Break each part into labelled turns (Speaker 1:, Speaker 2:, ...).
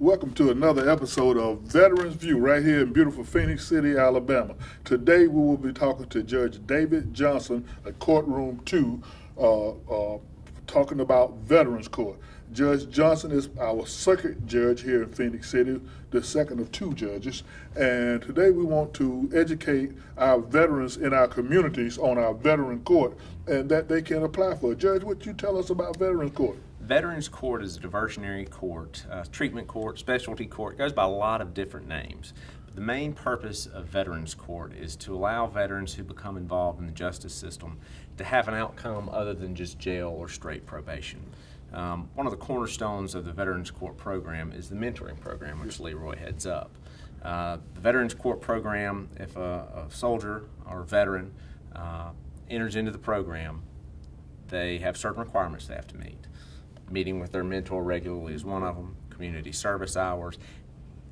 Speaker 1: Welcome to another episode of Veterans View right here in beautiful Phenix City, Alabama. Today we will be talking to Judge David Johnson at Courtroom 2, uh, uh, talking about Veterans Court. Judge Johnson is our circuit judge here in Phenix City, the second of two judges. And today we want to educate our veterans in our communities on our veteran court and that they can apply for. Judge, what you tell us about Veterans Court?
Speaker 2: Veterans Court is a diversionary court, uh, treatment court, specialty court. It goes by a lot of different names. But the main purpose of Veterans Court is to allow veterans who become involved in the justice system to have an outcome other than just jail or straight probation. Um, one of the cornerstones of the Veterans Court program is the mentoring program, which Leroy heads up. Uh, the Veterans Court program, if a, a soldier or a veteran uh, enters into the program, they have certain requirements they have to meet meeting with their mentor regularly is one of them, community service hours,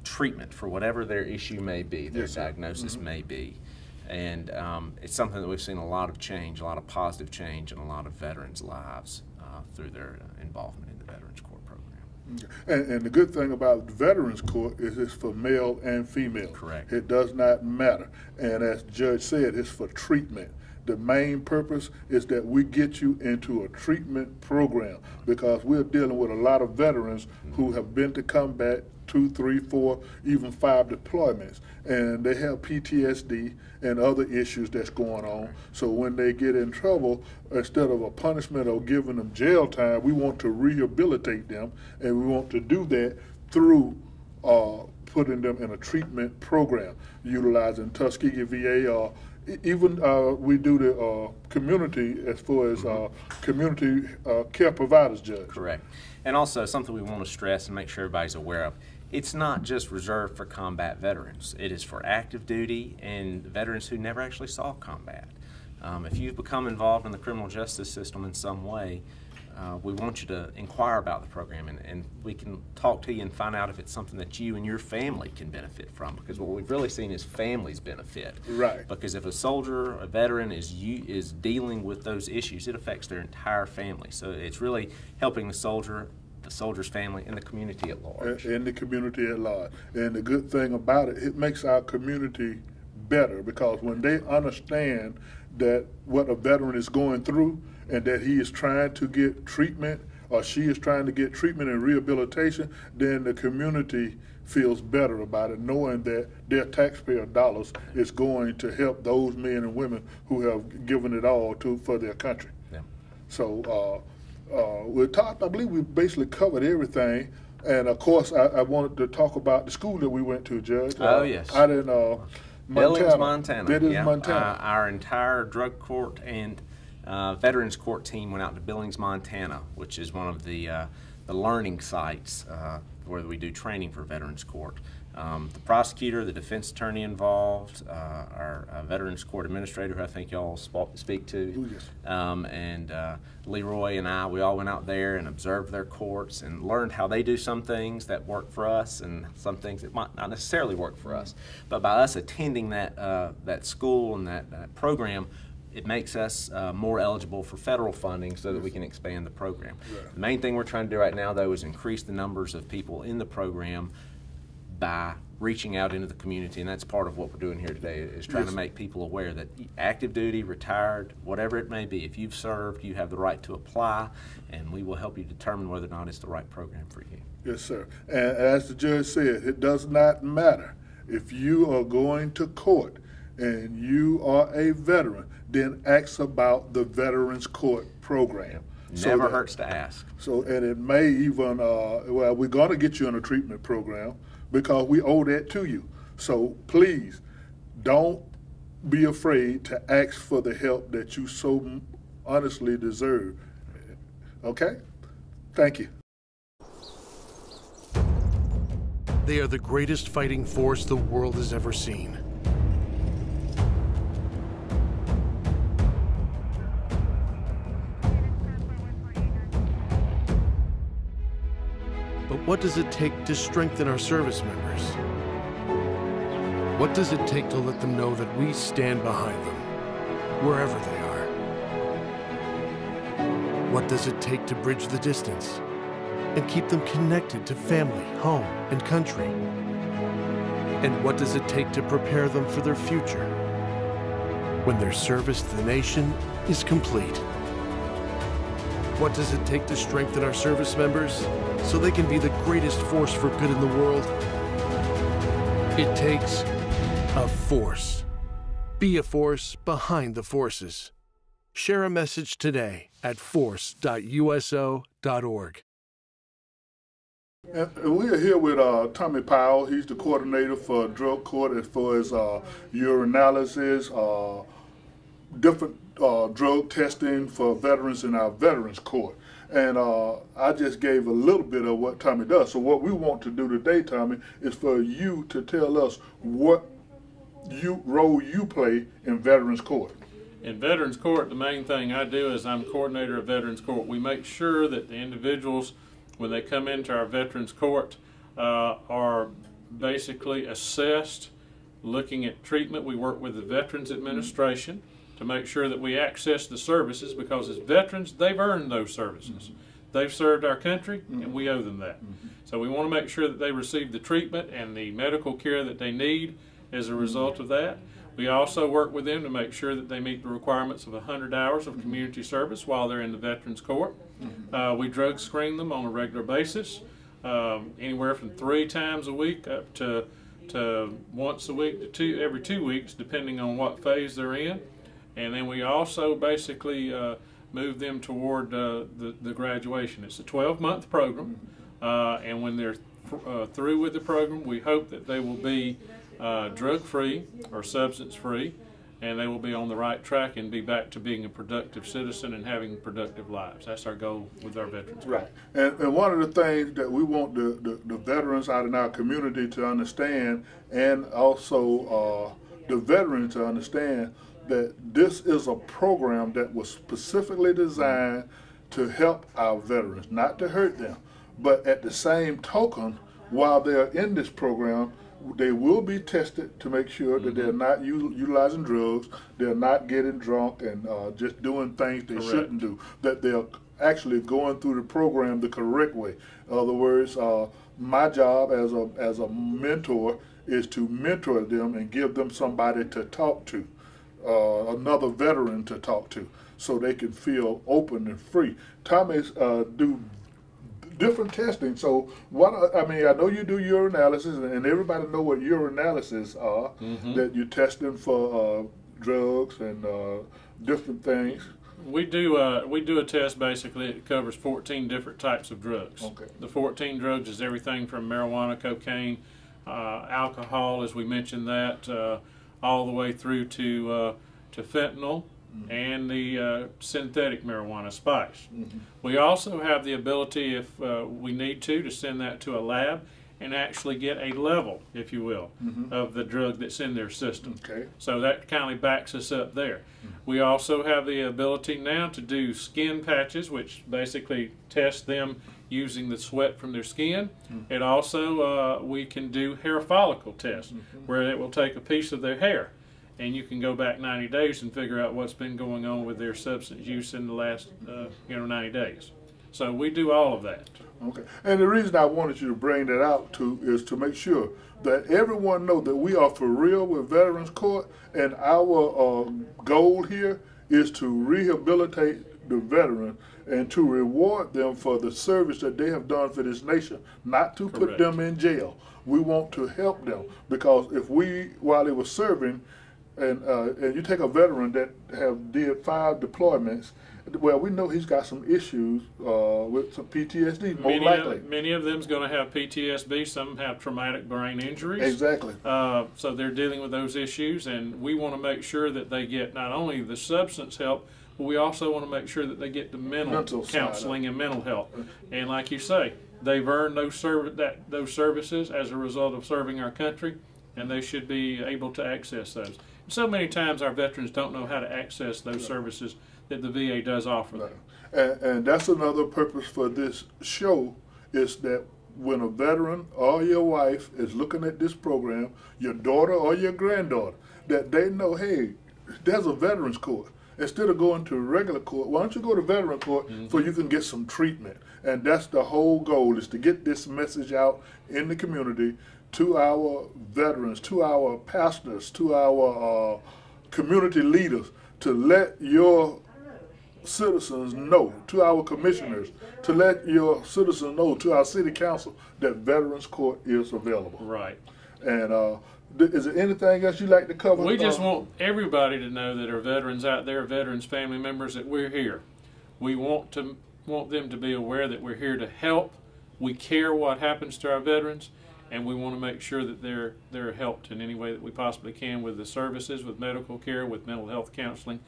Speaker 2: treatment for whatever their issue may be, their
Speaker 1: Yes,
Speaker 2: diagnosis
Speaker 1: Mm-hmm.
Speaker 2: may be. And um, it's something that we've seen a lot of change, a lot of positive change in a lot of veterans' lives uh, through their involvement in the Veterans Court program.
Speaker 1: And, and the good thing about the Veterans Court is it's for male and female.
Speaker 2: Correct.
Speaker 1: It does not matter. And as Judge said, it's for treatment. The main purpose is that we get you into a treatment program because we're dealing with a lot of veterans who have been to combat two, three, four, even five deployments, and they have PTSD and other issues that's going on. So when they get in trouble, instead of a punishment or giving them jail time, we want to rehabilitate them, and we want to do that through uh, putting them in a treatment program, utilizing Tuskegee VA or even uh, we do the uh, community as far as uh, community uh, care providers, Judge.
Speaker 2: Correct. And also, something we want to stress and make sure everybody's aware of it's not just reserved for combat veterans, it is for active duty and veterans who never actually saw combat. Um, if you've become involved in the criminal justice system in some way, uh, we want you to inquire about the program and, and we can talk to you and find out if it's something that you and your family can benefit from because what we've really seen is families benefit.
Speaker 1: Right.
Speaker 2: Because if a soldier, a veteran is you, is dealing with those issues, it affects their entire family. So it's really helping the soldier, the soldier's family, and the community at large.
Speaker 1: in the community at large. And the good thing about it, it makes our community better because when they understand that what a veteran is going through and that he is trying to get treatment or she is trying to get treatment and rehabilitation, then the community feels better about it, knowing that their taxpayer dollars is going to help those men and women who have given it all to for their country.
Speaker 2: Yeah.
Speaker 1: So uh, uh, we talked. I believe we basically covered everything. And of course, I, I wanted to talk about the school that we went to, Judge.
Speaker 2: Oh,
Speaker 1: Uh,
Speaker 2: yes.
Speaker 1: Out in uh, Montana.
Speaker 2: Billings, Montana.
Speaker 1: Billings,
Speaker 2: yeah.
Speaker 1: Montana.
Speaker 2: Uh, our entire drug court and uh, veterans court team went out to Billings, Montana, which is one of the uh, the learning sites uh, where we do training for veterans court. Um, the prosecutor, the defense attorney involved, uh, our uh, veterans court administrator, who I think y'all speak to, um, and uh, Leroy and I, we all went out there and observed their courts and learned how they do some things that work for us and some things that might not necessarily work for us. But by us attending that uh, that school and that, that program, it makes us uh, more eligible for federal funding so that we can expand the program.
Speaker 1: Right.
Speaker 2: The main thing we're trying to do right now, though, is increase the numbers of people in the program by reaching out into the community, and that's part of what we're doing here today, is trying
Speaker 1: Yes.
Speaker 2: to make people aware that active duty, retired, whatever it may be, if you've served, you have the right to apply, and we will help you determine whether or not it's the right program for you.
Speaker 1: Yes, sir. And as the judge said, it does not matter if you are going to court and you are a veteran. Then ask about the Veterans Court program. So
Speaker 2: Never
Speaker 1: that-
Speaker 2: hurts to ask.
Speaker 1: So, and it may even, uh, well, we're going to get you in a treatment program because we owe that to you. So please don't be afraid to ask for the help that you so honestly deserve. Okay? Thank you.
Speaker 3: They are the greatest fighting force the world has ever seen. But what does it take to strengthen our service members? What does it take to let them know that we stand behind them, wherever they are? What does it take to bridge the distance? and keep them connected to family, home, and country? And what does it take to prepare them for their future when their service to the nation is complete? What does it take to strengthen our service members so they can be the greatest force for good in the world? It takes a force. Be a force behind the forces. Share a message today at force.uso.org.
Speaker 1: And we're here with uh, Tommy Powell. He's the coordinator for drug court as far as uh, urinalysis, uh, different uh, drug testing for veterans in our veterans court. And uh, I just gave a little bit of what Tommy does. So what we want to do today, Tommy, is for you to tell us what you role you play in veterans court.
Speaker 4: In Veterans Court, the main thing I do is I'm coordinator of Veterans Court. We make sure that the individuals, when they come into our Veterans Court, uh, are basically assessed, looking at treatment. We work with the Veterans Administration to make sure that we access the services because as veterans, they've earned those services. Mm-hmm. They've served our country and mm-hmm. we owe them that. Mm-hmm. So we want to make sure that they receive the treatment and the medical care that they need as a result of that. We also work with them to make sure that they meet the requirements of 100 hours of community service while they're in the Veterans Court. Uh, we drug screen them on a regular basis, um, anywhere from three times a week up to, to once a week to two, every two weeks, depending on what phase they're in. And then we also basically uh, move them toward uh, the, the graduation. It's a 12 month program, uh, and when they're th- uh, through with the program, we hope that they will be uh, drug free or substance free, and they will be on the right track and be back to being a productive citizen and having productive lives. That's our goal with our veterans.
Speaker 1: Right. And, and one of the things that we want the, the, the veterans out in our community to understand, and also uh, the veterans to understand, that this is a program that was specifically designed to help our veterans, not to hurt them. But at the same token, while they're in this program, they will be tested to make sure that they're not u- utilizing drugs, they're not getting drunk and uh, just doing things they
Speaker 4: Correct.
Speaker 1: shouldn't do, that they're actually going through the program the correct way. In other words, uh, my job as a, as a mentor is to mentor them and give them somebody to talk to uh, another veteran to talk to so they can feel open and free. Thomas uh, do different testing. So what I mean, I know you do urinalysis, and everybody know what urinalysis are. That you're testing for uh, drugs and uh, different things.
Speaker 4: We do uh, we do a test basically. It covers 14 different types of drugs.
Speaker 1: Okay.
Speaker 4: The 14 drugs is everything from marijuana, cocaine, uh, alcohol, as we mentioned that, uh, all the way through to uh, to fentanyl and the uh, synthetic marijuana spice. We also have the ability, if uh, we need to, to send that to a lab and actually get a level, if you will, of the drug that's in their system.
Speaker 1: Okay.
Speaker 4: So that kind of backs us up there. We also have the ability now to do skin patches, which basically test them using the sweat from their skin. And also, uh, we can do hair follicle tests, where it will take a piece of their hair, and you can go back 90 days and figure out what's been going on with their substance use in the last, uh, you know, 90 days. So we do all of that.
Speaker 1: Okay. And the reason I wanted you to bring that out to is to make sure that everyone know that we are for real with Veterans Court, and our uh, goal here is to rehabilitate the veteran and to reward them for the service that they have done for this nation, not to put them in jail. We want to help them because if we, while they were serving, and uh, and you take a veteran that have did five deployments, well, we know he's got some issues uh, with some PTSD, more
Speaker 4: Many
Speaker 1: likely.
Speaker 4: of, many of them's going to have PTSD. Some have traumatic brain injuries.
Speaker 1: Exactly.
Speaker 4: Uh, so they're dealing with those issues, and we want to make sure that they get not only the substance help, but we also want to make sure that they get the mental,
Speaker 1: Mental
Speaker 4: counseling and mental health. And like you say, they've earned those serv- that those services as a result of serving our country, and they should be able to access those. So many times our veterans don't know how to access those services that the VA does offer them.
Speaker 1: And, and that's another purpose for this show is that when a veteran or your wife is looking at this program, your daughter or your granddaughter, that they know, hey, there's a veterans court. Instead of going to regular court, why don't you go to veteran court
Speaker 4: Mm-hmm.
Speaker 1: so you can get some treatment? And that's the whole goal is to get this message out in the community to our veterans, to our pastors, to our uh, community leaders, to let your citizens know, to our commissioners, to let your citizens know, to our city council, that Veterans Court is available.
Speaker 4: Right.
Speaker 1: And uh, is there anything else you'd like to cover?
Speaker 4: We just want everybody to know that are veterans out there, veterans family members, that we're here. We want to want them to be aware that we're here to help. We care what happens to our veterans, and we want to make sure that they're they're helped in any way that we possibly can with the services, with medical care, with mental health counseling,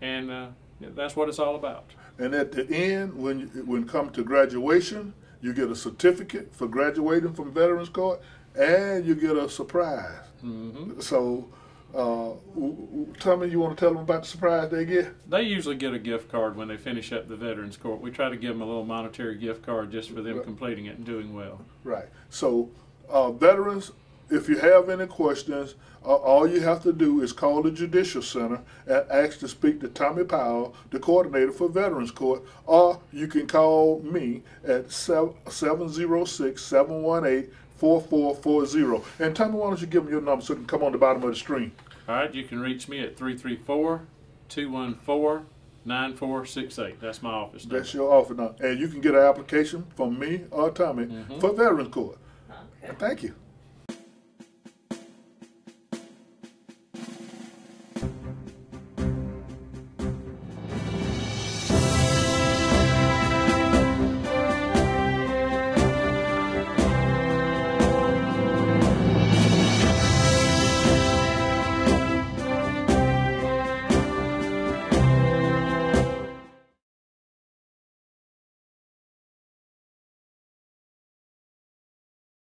Speaker 4: and uh, that's what it's all about.
Speaker 1: And at the end, when you, when it come to graduation, you get a certificate for graduating from Veterans Court, and you get a surprise.
Speaker 4: Hmm
Speaker 1: So, uh, w- w- tell me, you want to tell them about the surprise they get?
Speaker 4: They usually get a gift card when they finish up the Veterans Court. We try to give them a little monetary gift card just for them
Speaker 1: Right.
Speaker 4: completing it and doing well.
Speaker 1: Right. So, uh, veterans, if you have any questions, uh, all you have to do is call the Judicial Center and ask to speak to Tommy Powell, the coordinator for Veterans Court, or you can call me at 706 718 4440. And Tommy, why don't you give them your number so it can come on the bottom of the screen?
Speaker 4: All right, you can reach me at 334 214 9468. That's my office number.
Speaker 1: That's your office now. And you can get an application from me or Tommy for Veterans Court. Thank you.